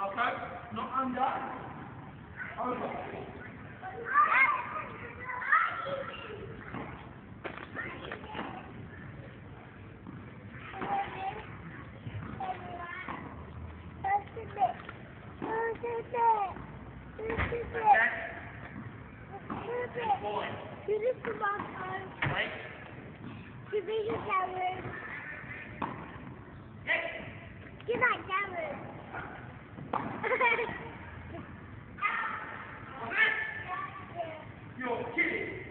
Okay? Not under. Over. Boy. You just camera. Yes. Get on camera. kidding.